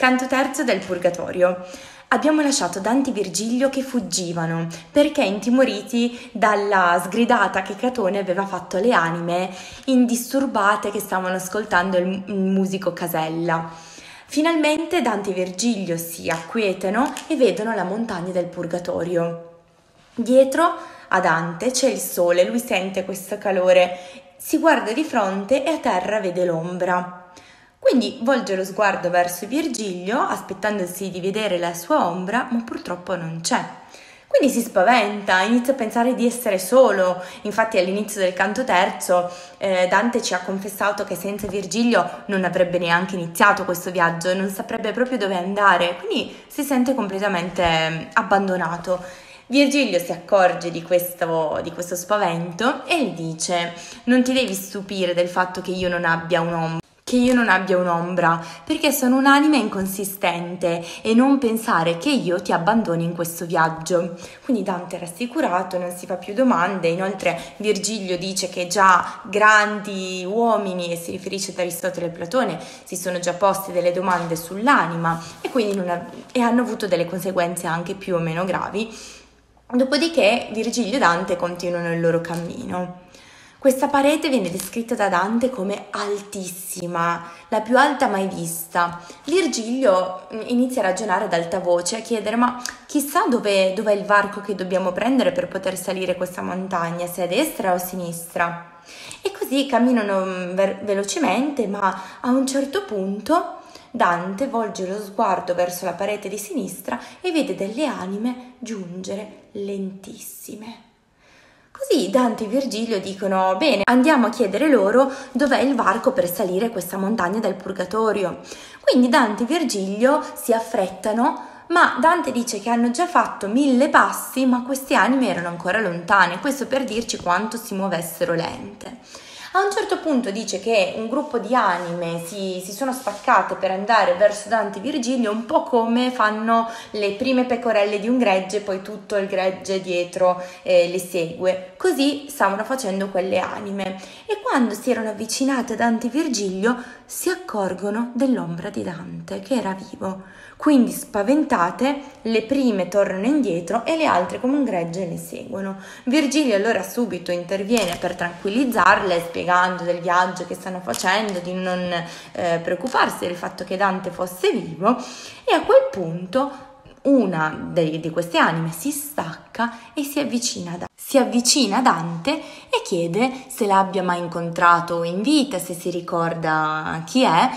Canto terzo del Purgatorio. Abbiamo lasciato Dante e Virgilio che fuggivano perché intimoriti dalla sgridata che Catone aveva fatto alle anime indisturbate che stavano ascoltando il, musico Casella. Finalmente Dante e Virgilio si acquietano e vedono la montagna del Purgatorio. Dietro a Dante c'è il sole, lui sente questo calore, si guarda di fronte e a terra vede l'ombra. Quindi volge lo sguardo verso Virgilio, aspettandosi di vedere la sua ombra, ma purtroppo non c'è. Quindi si spaventa, inizia a pensare di essere solo. Infatti all'inizio del canto terzo eh, Dante ci ha confessato che senza Virgilio non avrebbe neanche iniziato questo viaggio, non saprebbe proprio dove andare, quindi si sente completamente eh, abbandonato. Virgilio si accorge di questo, di questo spavento e gli dice non ti devi stupire del fatto che io non abbia un'ombra che io non abbia un'ombra, perché sono un'anima inconsistente e non pensare che io ti abbandoni in questo viaggio. Quindi Dante è rassicurato, non si fa più domande, inoltre Virgilio dice che già grandi uomini, e si riferisce ad Aristotele e Platone, si sono già posti delle domande sull'anima e quindi ha, e hanno avuto delle conseguenze anche più o meno gravi. Dopodiché Virgilio e Dante continuano il loro cammino. Questa parete viene descritta da Dante come altissima, la più alta mai vista. Virgilio mm, inizia a ragionare ad alta voce, a chiedere ma chissà dove, dov'è il varco che dobbiamo prendere per poter salire questa montagna, se a destra o a sinistra. E così camminano mm, velocemente, ma a un certo punto Dante volge lo sguardo verso la parete di sinistra e vede delle anime giungere lentissime. Così Dante e Virgilio dicono: Bene, andiamo a chiedere loro dov'è il varco per salire questa montagna del purgatorio. Quindi Dante e Virgilio si affrettano, ma Dante dice che hanno già fatto mille passi, ma queste anime erano ancora lontane, questo per dirci quanto si muovessero lente. A un certo punto dice che un gruppo di anime si, si sono spaccate per andare verso Dante e Virgilio, un po' come fanno le prime pecorelle di un gregge, poi tutto il gregge dietro eh, le segue. Così stavano facendo quelle anime. E quando si erano avvicinate a Dante e Virgilio, si accorgono dell'ombra di Dante, che era vivo. Quindi spaventate, le prime tornano indietro e le altre come un gregge le seguono. Virgilio allora subito interviene per tranquillizzarle, spiegando del viaggio che stanno facendo, di non eh, preoccuparsi del fatto che Dante fosse vivo e a quel punto una di, di queste anime si stacca e si avvicina, a, si avvicina a Dante e chiede se l'abbia mai incontrato in vita, se si ricorda chi è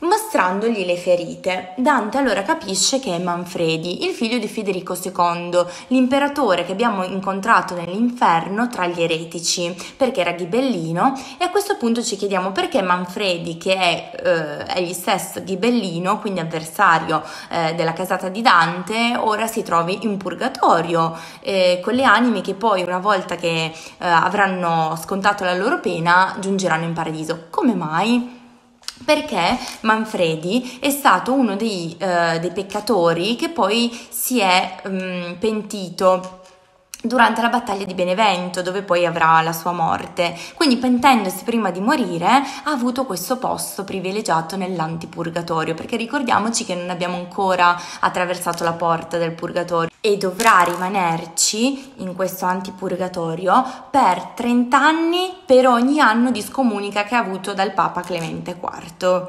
mostrandogli le ferite. Dante allora capisce che è Manfredi, il figlio di Federico II, l'imperatore che abbiamo incontrato nell'inferno tra gli eretici, perché era ghibellino e a questo punto ci chiediamo perché Manfredi, che è eh, egli stesso ghibellino, quindi avversario eh, della casata di Dante, ora si trovi in purgatorio eh, con le anime che poi una volta che eh, avranno scontato la loro pena giungeranno in paradiso. Come mai? Perché Manfredi è stato uno dei, uh, dei peccatori che poi si è um, pentito durante la battaglia di Benevento, dove poi avrà la sua morte. Quindi, pentendosi prima di morire, ha avuto questo posto privilegiato nell'antipurgatorio, perché ricordiamoci che non abbiamo ancora attraversato la porta del purgatorio e dovrà rimanerci in questo antipurgatorio per 30 anni per ogni anno di scomunica che ha avuto dal Papa Clemente IV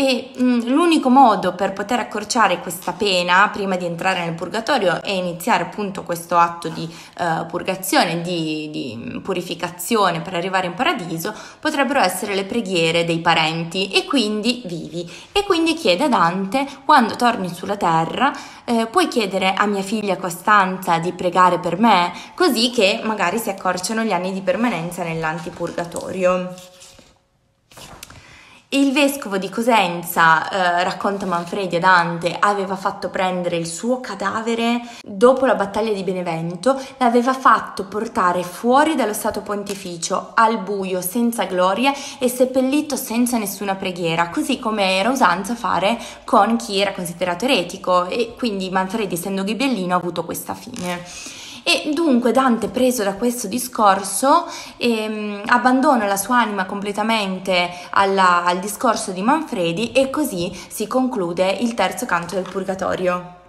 e mh, mm, l'unico modo per poter accorciare questa pena prima di entrare nel purgatorio e iniziare appunto questo atto di uh, purgazione, di, di, purificazione per arrivare in paradiso potrebbero essere le preghiere dei parenti e quindi vivi. E quindi chiede a Dante quando torni sulla terra eh, puoi chiedere a mia figlia Costanza di pregare per me così che magari si accorciano gli anni di permanenza nell'antipurgatorio. Il vescovo di Cosenza, eh, racconta Manfredi a Dante, aveva fatto prendere il suo cadavere dopo la battaglia di Benevento, l'aveva fatto portare fuori dallo stato pontificio, al buio, senza gloria e seppellito senza nessuna preghiera, così come era usanza fare con chi era considerato eretico e quindi Manfredi, essendo ghibellino, ha avuto questa fine. E dunque Dante, preso da questo discorso, ehm, abbandona la sua anima completamente alla, al discorso di Manfredi e così si conclude il terzo canto del Purgatorio.